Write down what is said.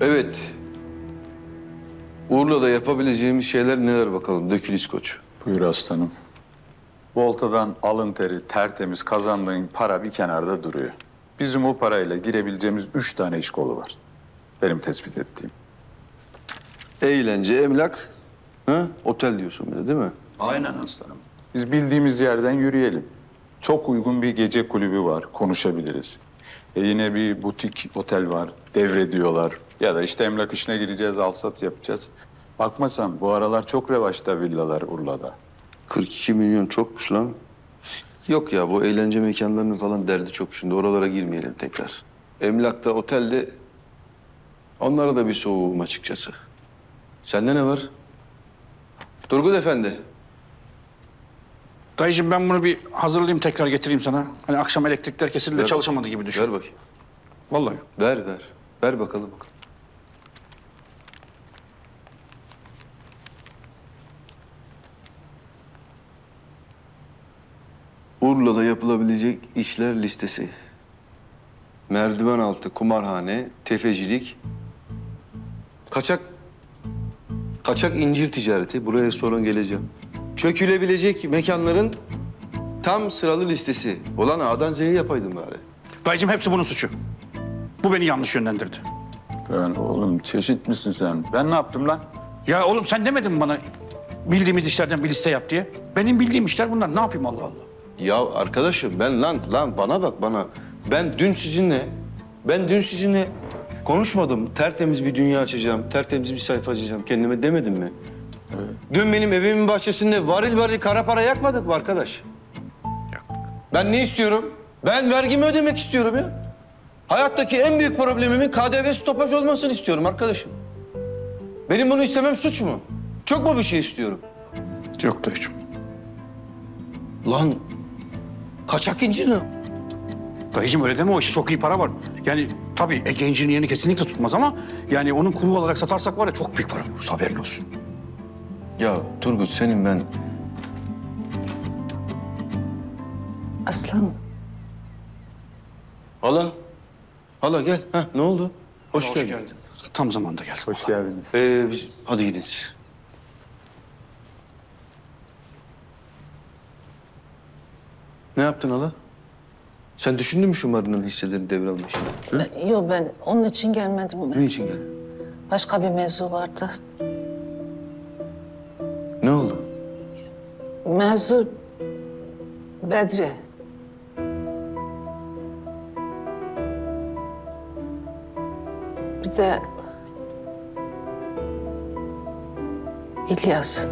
Evet. Urla'da yapabileceğimiz şeyler neler bakalım Dökülis Koç. Buyur aslanım. Volta'dan alın teri, tertemiz kazandığın para bir kenarda duruyor. Bizim o parayla girebileceğimiz üç tane iş kolu var. Benim tespit ettiğim. Eğlence, emlak, ha? otel diyorsun bir de değil mi? Aynen aslanım. Biz bildiğimiz yerden yürüyelim. Çok uygun bir gece kulübü var, konuşabiliriz. E yine bir butik otel var, devrediyorlar. Ya da işte emlak işine gireceğiz, alsat yapacağız. Bakmasan bu aralar çok revaçta villalar Urla'da. 42 milyon çokmuş lan. Yok ya bu eğlence mekanlarının falan derdi çok şimdi oralara girmeyelim tekrar. Emlakta, otelde onlara da bir soğuğum açıkçası. Sende ne var? Turgut Efendi. Dayıcığım ben bunu bir hazırlayayım tekrar getireyim sana. Hani akşam elektrikler kesildi de Ver çalışamadı gibi düşün. Ver bakayım. Vallahi. Ver ver. Ver bakalım. Urla'da yapılabilecek işler listesi. Merdiven altı kumarhane, tefecilik, kaçak kaçak incir ticareti. Buraya sonra geleceğim. Çökülebilecek mekanların tam sıralı listesi. Olan A'dan Z'ye yapaydım bari. Dayıcığım hepsi bunun suçu. Bu beni yanlış yönlendirdi. Ben oğlum çeşit misin sen? Ben ne yaptım lan? Ya oğlum sen demedin mi bana bildiğimiz işlerden bir liste yap diye? Benim bildiğim işler bunlar. Ne yapayım Allah Allah? Ya arkadaşım ben lan lan bana bak bana. Ben dün sizinle ben dün sizinle konuşmadım. Tertemiz bir dünya açacağım. Tertemiz bir sayfa açacağım. Kendime demedim mi? Dün benim evimin bahçesinde varil varil kara para yakmadık mı arkadaş? Ben ne istiyorum? Ben vergimi ödemek istiyorum ya. Hayattaki en büyük problemimin KDV stopaj olmasını istiyorum arkadaşım. Benim bunu istemem suç mu? Çok mu bir şey istiyorum? Yok dayıcığım. Lan kaçak incir ne? Dayıcığım öyle deme o işte çok iyi para var. Yani tabii Ege yerini kesinlikle tutmaz ama yani onun kuru olarak satarsak var ya çok büyük para buluruz haberin olsun. Ya Turgut senin ben Aslan, Hala. Hala gel. Ha ne oldu? Hoş, geldin. Tam zamanda geldin. Hoş geldiniz. Ee, biz, hadi gidin Ne yaptın hala? Sen düşündün mü şu Marina'nın hisselerini devralma işini? Ha? yok ben onun için gelmedim. Ne için geldin? Başka bir mevzu vardı. Ne oldu? Mevzu Bedri. Bir de İlyas.